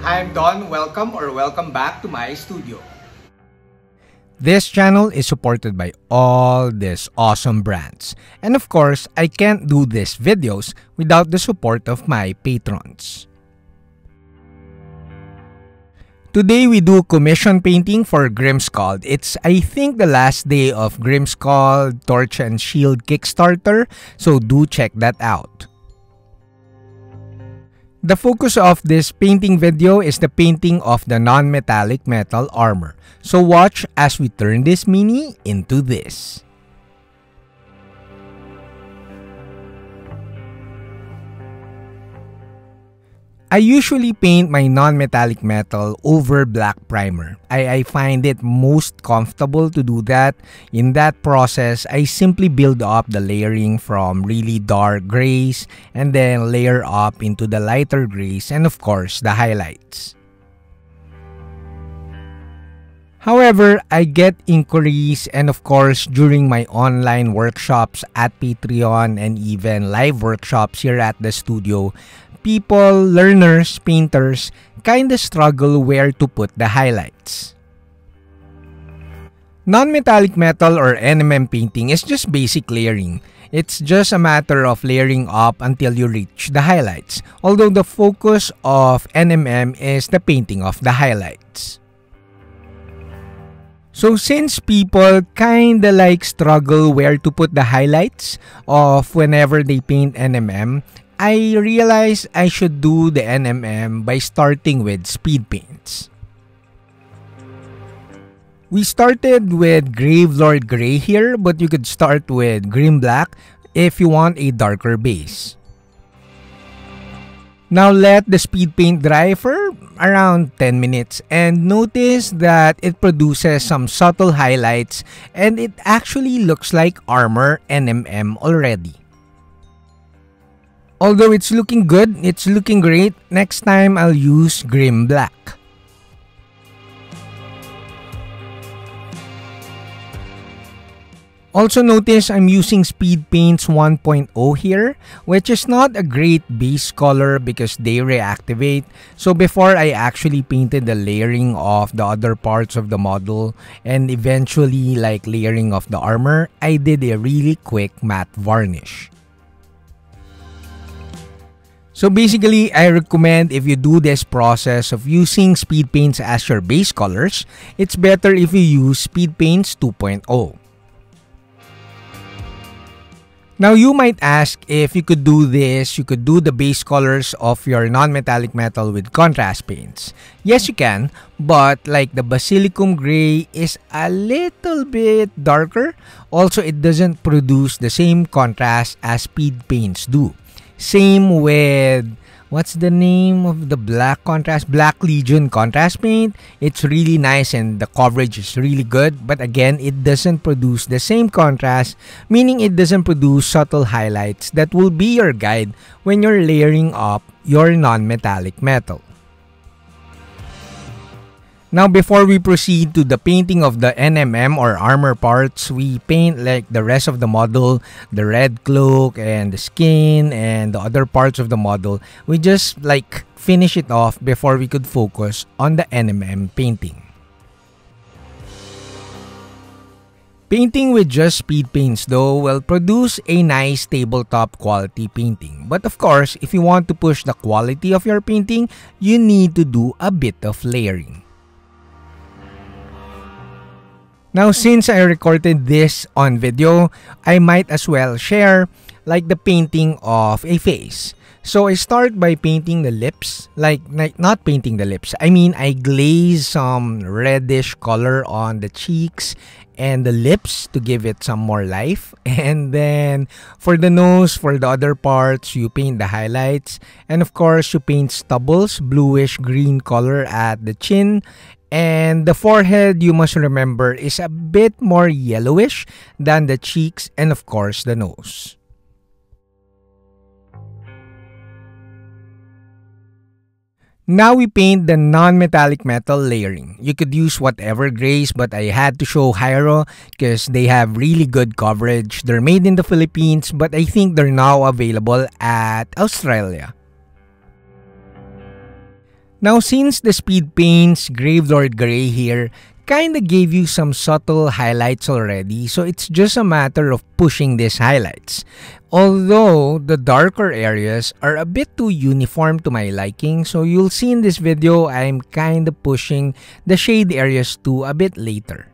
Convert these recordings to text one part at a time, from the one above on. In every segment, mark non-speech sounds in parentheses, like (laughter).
Hi, I'm Don. Welcome or welcome back to my studio. This channel is supported by all these awesome brands. And of course, I can't do these videos without the support of my patrons. Today we do commission painting for Grimskald. It's I think the last day of Grimskald Torch and Shield Kickstarter, so do check that out. The focus of this painting video is the painting of the non-metallic metal armor. So watch as we turn this mini into this. I usually paint my non-metallic metal over black primer. I, I find it most comfortable to do that. In that process, I simply build up the layering from really dark grays and then layer up into the lighter grays and of course the highlights. However, I get inquiries and of course during my online workshops at Patreon and even live workshops here at the studio, people, learners, painters kinda struggle where to put the highlights. Non-metallic metal or NMM painting is just basic layering. It's just a matter of layering up until you reach the highlights, although the focus of NMM is the painting of the highlights. So since people kinda like struggle where to put the highlights of whenever they paint NMM, I realized I should do the NMM by starting with speed paints. We started with Gravelord Grey here, but you could start with Grim Black if you want a darker base. Now let the speed paint dry for around 10 minutes and notice that it produces some subtle highlights and it actually looks like armor NMM already. Although it's looking good, it's looking great, next time I'll use Grim Black. Also notice I'm using Speed Paints 1.0 here, which is not a great base color because they reactivate. So before I actually painted the layering of the other parts of the model and eventually like layering of the armor, I did a really quick matte varnish. So basically, I recommend if you do this process of using speed paints as your base colors, it's better if you use speed paints 2.0. Now you might ask if you could do this, you could do the base colors of your non-metallic metal with contrast paints. Yes, you can, but like the Basilicum Gray is a little bit darker. Also, it doesn't produce the same contrast as speed paints do. Same with what's the name of the black contrast? Black legion contrast paint. It's really nice and the coverage is really good but again it doesn't produce the same contrast meaning it doesn't produce subtle highlights that will be your guide when you're layering up your non-metallic metal now before we proceed to the painting of the NMM or armor parts, we paint like the rest of the model, the red cloak and the skin and the other parts of the model. We just like finish it off before we could focus on the NMM painting. Painting with just speed paints though will produce a nice tabletop quality painting. But of course, if you want to push the quality of your painting, you need to do a bit of layering. Now, since I recorded this on video, I might as well share like the painting of a face. So I start by painting the lips, like, like not painting the lips. I mean, I glaze some reddish color on the cheeks and the lips to give it some more life. (laughs) And then for the nose, for the other parts, you paint the highlights. And of course, you paint stubbles, bluish green color at the chin and the forehead, you must remember, is a bit more yellowish than the cheeks and of course the nose. Now we paint the non-metallic metal layering. You could use whatever grays but I had to show Hyro because they have really good coverage. They're made in the Philippines but I think they're now available at Australia. Now since the Speed Paints Gravelord Gray here kinda gave you some subtle highlights already so it's just a matter of pushing these highlights. Although the darker areas are a bit too uniform to my liking, so you'll see in this video I'm kinda pushing the shade areas to a bit later.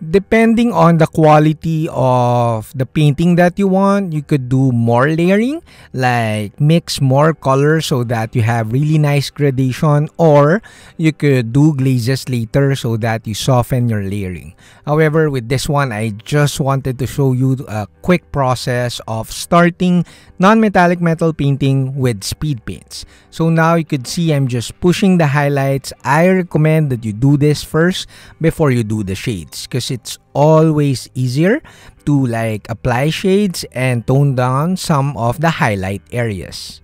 Depending on the quality of the painting that you want, you could do more layering, like mix more colors so that you have really nice gradation, or you could do glazes later so that you soften your layering. However, with this one, I just wanted to show you a quick process of starting non-metallic metal painting with speed paints. So now you could see I'm just pushing the highlights. I recommend that you do this first before you do the shades because it's always easier to like apply shades and tone down some of the highlight areas.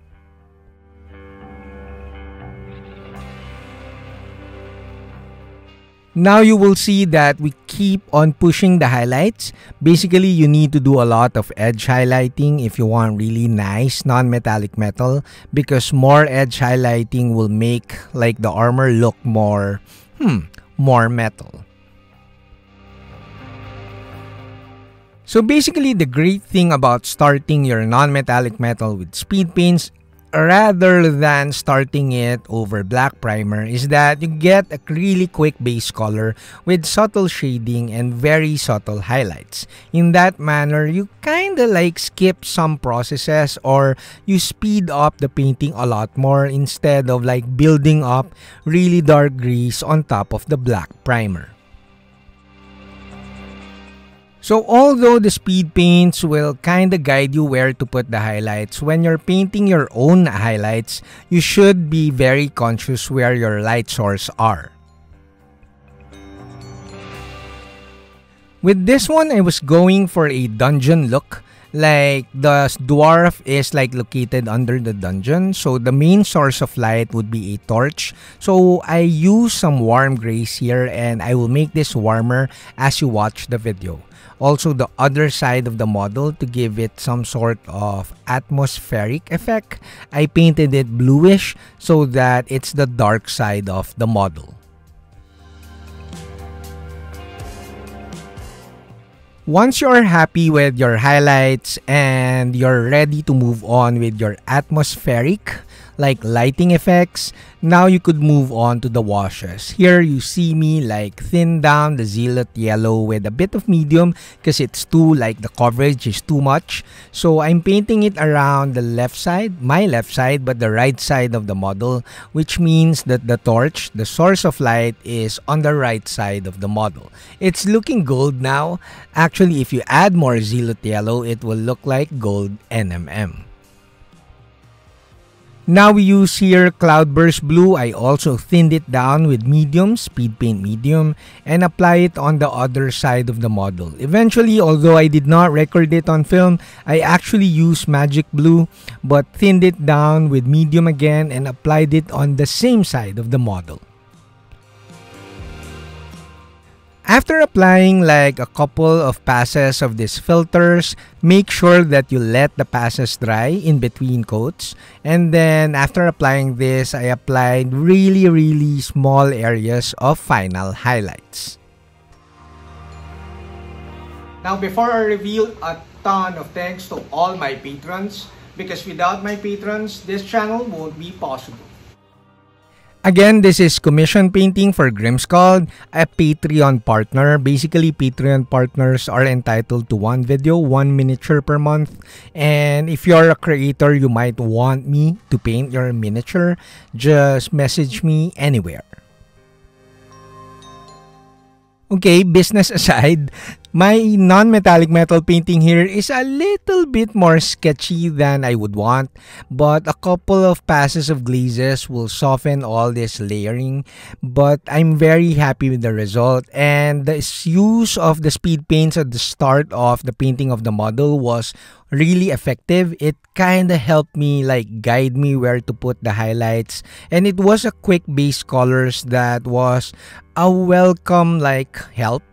Now you will see that we keep on pushing the highlights. Basically, you need to do a lot of edge highlighting if you want really nice non-metallic metal because more edge highlighting will make like the armor look more, hmm, more metal. So basically, the great thing about starting your non-metallic metal with speed paints rather than starting it over black primer is that you get a really quick base color with subtle shading and very subtle highlights. In that manner, you kinda like skip some processes or you speed up the painting a lot more instead of like building up really dark grease on top of the black primer. So although the speed paints will kinda guide you where to put the highlights, when you're painting your own highlights, you should be very conscious where your light source are. With this one, I was going for a dungeon look. Like, the dwarf is like located under the dungeon. So, the main source of light would be a torch. So, I use some warm grays here and I will make this warmer as you watch the video also the other side of the model to give it some sort of atmospheric effect. I painted it bluish so that it's the dark side of the model. Once you're happy with your highlights and you're ready to move on with your atmospheric like lighting effects, now you could move on to the washes. Here you see me like thin down the zealot yellow with a bit of medium because it's too like the coverage is too much. So I'm painting it around the left side, my left side, but the right side of the model, which means that the torch, the source of light is on the right side of the model. It's looking gold now. Actually, if you add more zealot yellow, it will look like gold NMM. Now we use here Cloudburst Blue. I also thinned it down with medium, speed paint medium, and apply it on the other side of the model. Eventually, although I did not record it on film, I actually used Magic Blue, but thinned it down with medium again and applied it on the same side of the model. After applying like a couple of passes of these filters, make sure that you let the passes dry in between coats. And then after applying this, I applied really really small areas of final highlights. Now before I reveal a ton of thanks to all my patrons, because without my patrons, this channel won't be possible. Again, this is commission painting for Grimskald, a Patreon partner. Basically, Patreon partners are entitled to one video, one miniature per month. And if you're a creator, you might want me to paint your miniature, just message me anywhere. Okay, business (laughs) aside, my non-metallic metal painting here is a little bit more sketchy than I would want, but a couple of passes of glazes will soften all this layering. But I'm very happy with the result and the use of the speed paints at the start of the painting of the model was really effective. It kind of helped me like guide me where to put the highlights and it was a quick base colors that was a welcome like help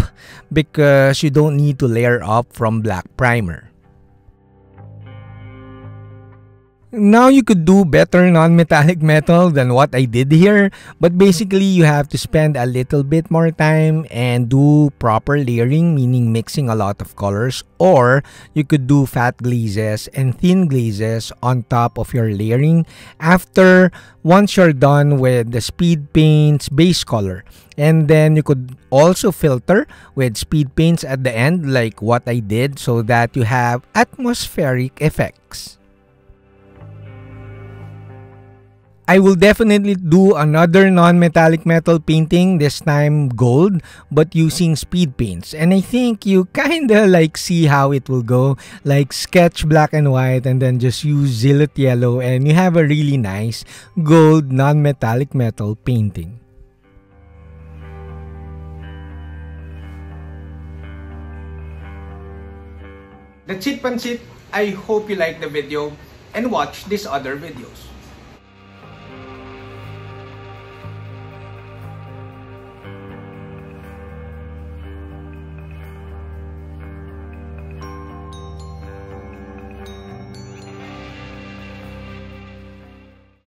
because you don't need to layer up from black primer. Now you could do better non-metallic metal than what I did here, but basically you have to spend a little bit more time and do proper layering, meaning mixing a lot of colors, or you could do fat glazes and thin glazes on top of your layering after once you're done with the speed paints base color. And then you could also filter with speed paints at the end like what I did so that you have atmospheric effects. I will definitely do another non-metallic metal painting, this time gold, but using speed paints. And I think you kinda like see how it will go. Like sketch black and white and then just use Zealot yellow and you have a really nice gold non-metallic metal painting. That's it Pansit. I hope you like the video and watch these other videos.